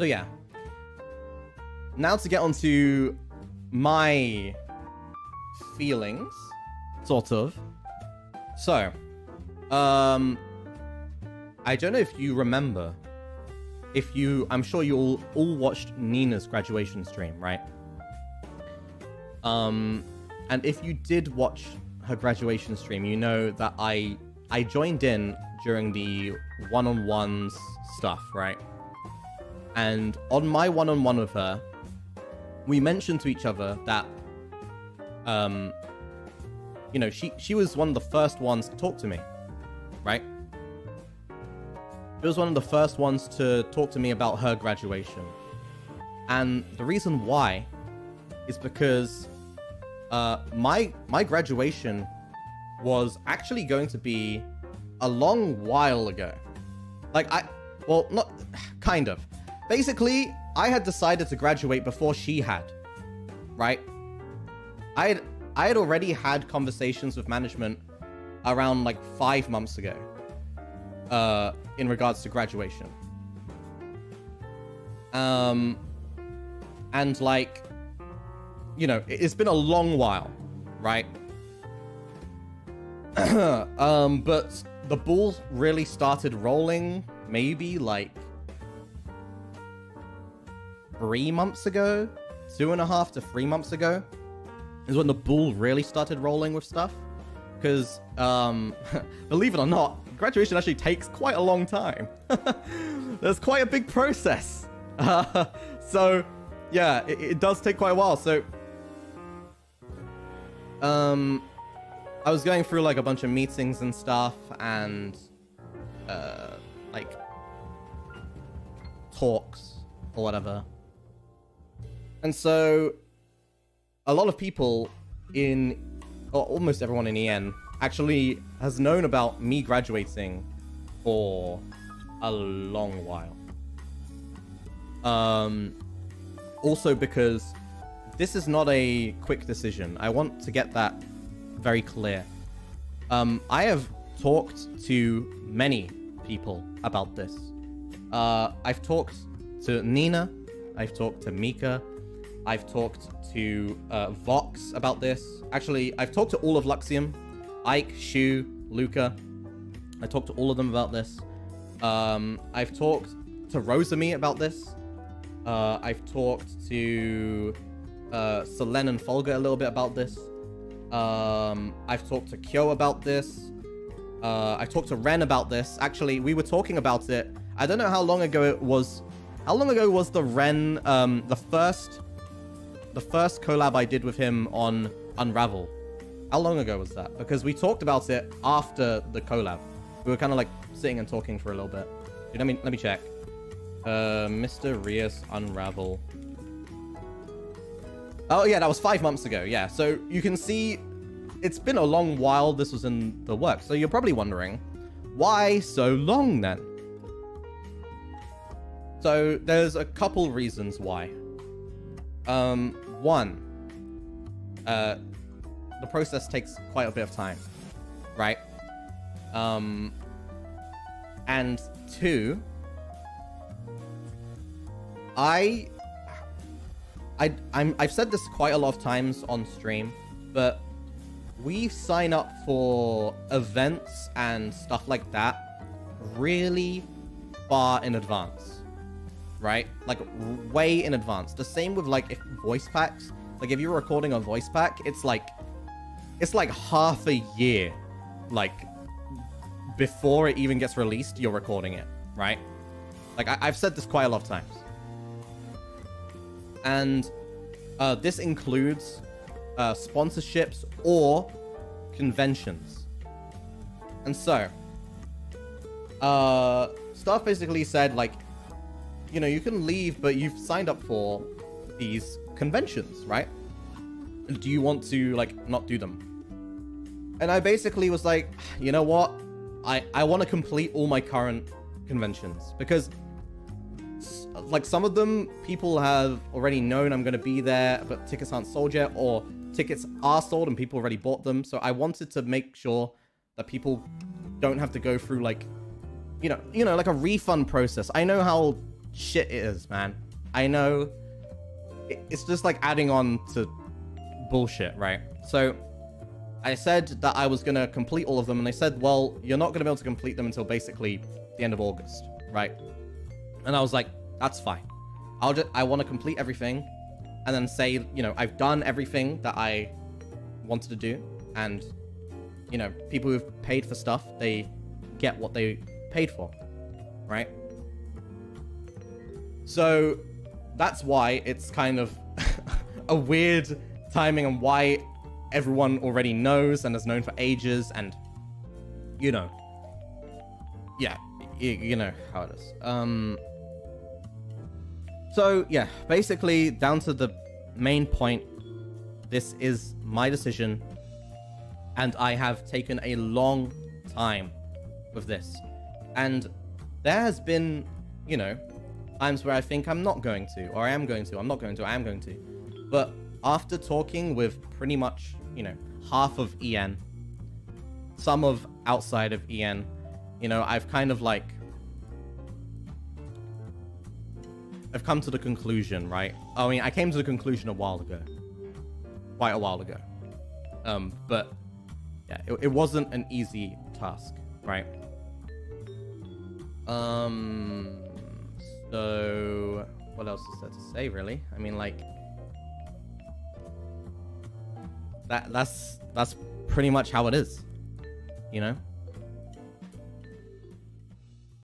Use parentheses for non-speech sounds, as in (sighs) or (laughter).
So yeah. Now to get onto my feelings, sort of. So, um, I don't know if you remember. If you, I'm sure you all all watched Nina's graduation stream, right? Um, and if you did watch her graduation stream, you know that I I joined in during the one-on-ones stuff, right? And on my one-on-one with her, we mentioned to each other that um you know, she she was one of the first ones to talk to me, right? She was one of the first ones to talk to me about her graduation. And the reason why is because uh, my my graduation was actually going to be a long while ago. Like I, well, not (sighs) kind of. Basically, I had decided to graduate before she had. Right? I had I had already had conversations with management around like five months ago. Uh, in regards to graduation. Um, and like, you know, it's been a long while, right? (clears throat) um, but the ball really started rolling maybe like three months ago, two and a half to three months ago, is when the ball really started rolling with stuff. Because, um, (laughs) believe it or not, graduation actually takes quite a long time. (laughs) There's quite a big process. (laughs) So, yeah, it, it does take quite a while. So, um, I was going through like a bunch of meetings and stuff and uh like talks or whatever. And so a lot of people in almost everyone in EN actually has known about me graduating for a long while. Um also because this is not a quick decision. I want to get that very clear. Um, I have talked to many people about this. Uh, I've talked to Nina. I've talked to Mika. I've talked to uh, Vox about this. Actually, I've talked to all of Luxiem. Ike, Shu, Luca. I talked to all of them about this. Um, I've talked to Rosemi about this. Uh, I've talked to uh, and Fulgur a little bit about this. Um, I've talked to Kyo about this. Uh, I talked to Ren about this. Actually, we were talking about it. I don't know how long ago it was. How long ago was the Ren, um, the first, the first collab I did with him on Unravel? How long ago was that? Because we talked about it after the collab. We were kind of like sitting and talking for a little bit. Let me let me check. Uh, Mysta Rias Unravel. Oh yeah, that was five months ago. Yeah, so you can see it's been a long while this was in the works. So you're probably wondering, why so long then? So there's a couple reasons why. Um, one, uh, the process takes quite a bit of time, right? Um, and two, I I, I'm, I've said this quite a lot of times on stream, but we sign up for events and stuff like that really far in advance, right? Like way in advance. The same with like if voice packs. Like if you're recording a voice pack, it's like it's like half a year, like before it even gets released, you're recording it, right? Like I, I've said this quite a lot of times and uh, this includes uh, sponsorships or conventions. And so, uh, Staff basically said, like, you know, you can leave, but you've signed up for these conventions, right? Do you want to, like, not do them? And I basically was like, you know what? I, I want to complete all my current conventions because like some of them people have already known I'm going to be there, but tickets aren't sold yet, or tickets are sold and people already bought them. So I wanted to make sure that people don't have to go through like, you know, you know, like a refund process. I know how shit it is, man. I know it's just like adding on to bullshit, right? So I said that I was gonna complete all of them, and they said, well, you're not gonna be able to complete them until basically the end of August, right? And I was like, that's fine. I'll just I want to complete everything, and then say, you know, I've done everything that I wanted to do, and you know, people who've paid for stuff, they get what they paid for, right? So that's why it's kind of (laughs) a weird timing and why everyone already knows and has known for ages and you know yeah you, you know how it is. Um so yeah basically down to the main point this is my decision and i have taken a long time with this. And there has been you know times where i think i'm not going to or i am going to i'm not going to i am going to but after talking with pretty much you know, half of EN, some of outside of EN, you know, I've kind of like I've come to the conclusion, right? I mean, I came to the conclusion a while ago. Quite a while ago. Um, but yeah, it, it wasn't an easy task, right? Um, so what else is there to say, really? I mean, like, that that's that's pretty much how it is. You know?